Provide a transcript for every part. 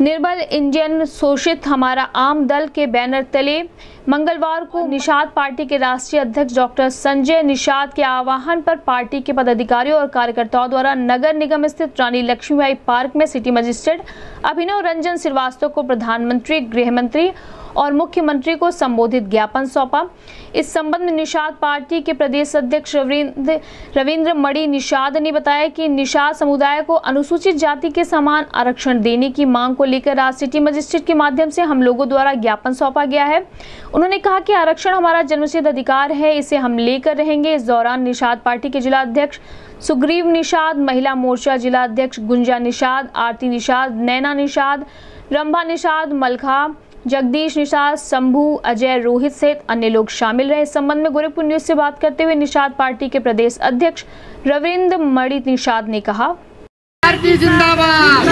निर्बल इंजन शोषित हमारा आम दल के बैनर तले। मंगलवार को निषाद पार्टी के राष्ट्रीय अध्यक्ष डॉक्टर संजय निषाद के आह्वान पर पार्टी के पदाधिकारियों और कार्यकर्ताओं द्वारा नगर निगम स्थित रानी लक्ष्मीबाई पार्क में सिटी मजिस्ट्रेट अभिनव रंजन श्रीवास्तव को प्रधानमंत्री गृह मंत्री और मुख्यमंत्री को संबोधित ज्ञापन सौंपा। इस संबंध में निषाद पार्टी के प्रदेश अध्यक्ष रविंद्र रविंद्र मणि निषाद ने बताया कि निषाद समुदाय को अनुसूचित जाति के समान आरक्षण देने की मांग को लेकर आज सिटी मजिस्ट्रेट के माध्यम से हम लोगों द्वारा ज्ञापन सौंपा गया है। उन्होंने कहा कि आरक्षण हमारा जन्मसिद्ध अधिकार है, इसे हम लेकर रहेंगे। इस दौरान निषाद पार्टी के जिला अध्यक्ष सुग्रीव निषाद, महिला मोर्चा जिला अध्यक्ष गुंजा निषाद, आरती निषाद, नैना निषाद, रंभा निषाद, मलखा, जगदीश निषाद, शंभू, अजय रोहित सहित अन्य लोग शामिल रहे। इस संबंध में गोरखपुर न्यूज़ से बात करते हुए निषाद पार्टी के प्रदेश अध्यक्ष रविंद्र मणि निषाद ने कहा जिंदाबाद।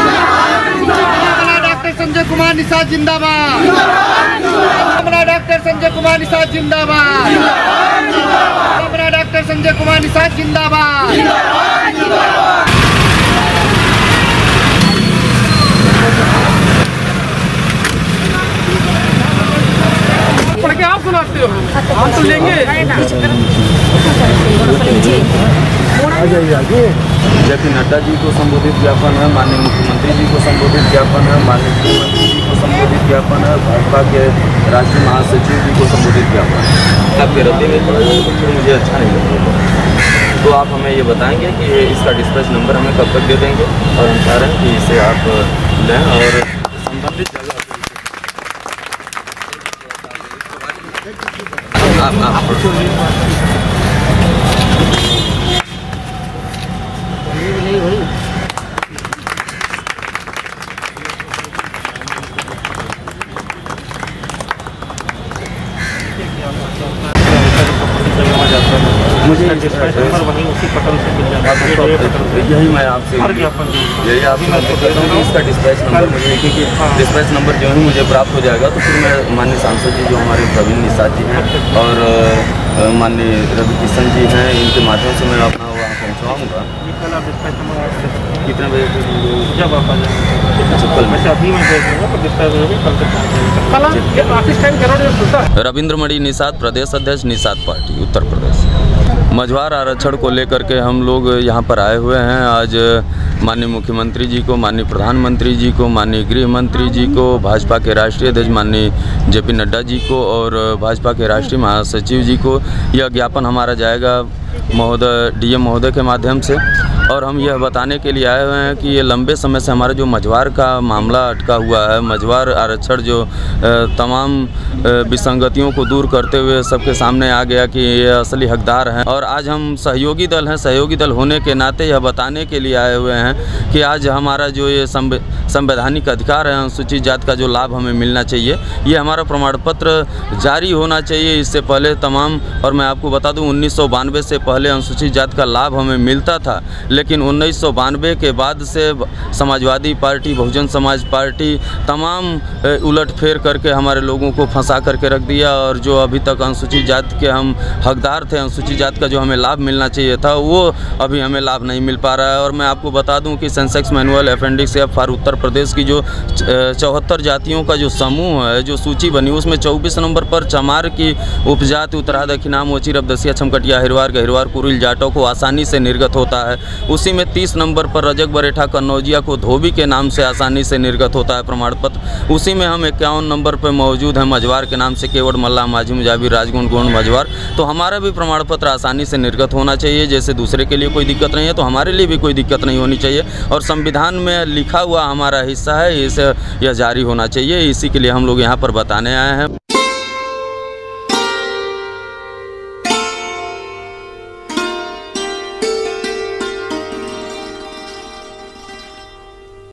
संजय कुमार निषाद जिंदाबाद। हमारा डॉक्टर संजय कुमार निषाद जिंदाबाद। हमारा डॉक्टर संजय कुमार निषाद जिंदाबाद। पढ़ के आप सुनाते हो? हम तो लेंगे। जबकि नड्डा जी को संबोधित ज्ञापन है, माननीय मुख्यमंत्री जी को संबोधित ज्ञापन है, माननीय गृहमंत्री जी को संबोधित ज्ञापन है, भाजपा के राष्ट्रीय महासचिव जी को संबोधित ज्ञापन है। आपके रद्दी में मुझे अच्छा नहीं लगेगा तो आप हमें ये बताएँगे कि इसका डिस्पैच नंबर हमें कब तक दे देंगे? और हम चाह रहे हैं कि इसे आप लें और संबंधित आप आप। जाता है। से। यही मैं आपसे यही आपसे मैं कहता हूँ कि इसका डिस्पैच नंबर मुझे क्योंकि डिस्पैच नंबर जो ही मुझे प्राप्त हो जाएगा तो फिर मैं माननीय सांसद जी जो हमारे प्रवीण निषाद जी हैं और माननीय रवि किशन जी हैं इनके माध्यम से मैं अपना वहाँ पहुँचवाऊँगा ये कल आप डिस्पैच नंबर आप दे सकते कितने बजे जब आप आ जाएँगे। अच्छा, दूँगा तो जो। खुलता है। रविंद्र मणि निषाद प्रदेश अध्यक्ष निषाद पार्टी उत्तर प्रदेश। मझवार आरक्षण को लेकर के हम लोग यहाँ पर आए हुए हैं। आज माननीय मुख्यमंत्री जी को माननीय प्रधानमंत्री जी को माननीय गृह मंत्री जी को भाजपा के राष्ट्रीय अध्यक्ष माननीय जेपी नड्डा जी को और भाजपा के राष्ट्रीय महासचिव जी को यह ज्ञापन हमारा जाएगा। महोदय, डीएम महोदय के माध्यम से। और हम यह बताने के लिए आए हुए हैं कि ये लंबे समय से हमारा जो मझवार का मामला अटका हुआ है मझवार आरक्षण जो तमाम विसंगतियों को दूर करते हुए सबके सामने आ गया कि ये असली हकदार हैं। और आज हम सहयोगी दल हैं, सहयोगी दल होने के नाते यह बताने के लिए आए हुए हैं कि आज हमारा जो ये संवै- संवैधानिक अधिकार है, अनुसूचित जात का जो लाभ हमें मिलना चाहिए, ये हमारा प्रमाण पत्र जारी होना चाहिए। इससे पहले तमाम, और मैं आपको बता दूँ, उन्नीस सौ बानवे से पहले अनुसूचित जात का लाभ हमें मिलता था, लेकिन उन्नीस सौ बानवे के बाद से समाजवादी पार्टी, बहुजन समाज पार्टी, तमाम उलट फेर करके हमारे लोगों को फंसा करके रख दिया, और जो अभी तक अनुसूचित जात के हम हकदार थे, अनुसूचित जात का जो हमें लाभ मिलना चाहिए था, वो अभी हमें लाभ नहीं मिल पा रहा है। और मैं आपको बता दूँ कि सेंसेक्स मैनुअल एफ़ फार उत्तर प्रदेश की जो चौहत्तर जातियों का जो समूह है, जो सूची बनी, उसमें चौबीस नंबर पर चमार की उपजाति उत्तरा दक्षिणा मोची रबदसिया छमकटिया हिरवार, गहिरवार, कुरिल, जाटों को आसानी से निर्गत होता है। उसी में तीस नंबर पर रजक, बरेठा, कन्नौजिया को धोबी के नाम से आसानी से निर्गत होता है प्रमाण पत्र उसी में हम इक्यावन नंबर पर मौजूद हैं, मझवार के नाम से केवट मल्ला माझी मुजाबिर राजगुण, गोंड, मझवार। तो हमारा भी प्रमाण पत्र आसानी से निर्गत होना चाहिए, जैसे दूसरे के लिए कोई दिक्कत नहीं है तो हमारे लिए भी कोई दिक्कत नहीं होनी चाहिए। और संविधान में लिखा हुआ हमारा हिस्सा है, इसे यह जारी होना चाहिए। इसी के लिए हम लोग यहाँ पर बताने आए हैं।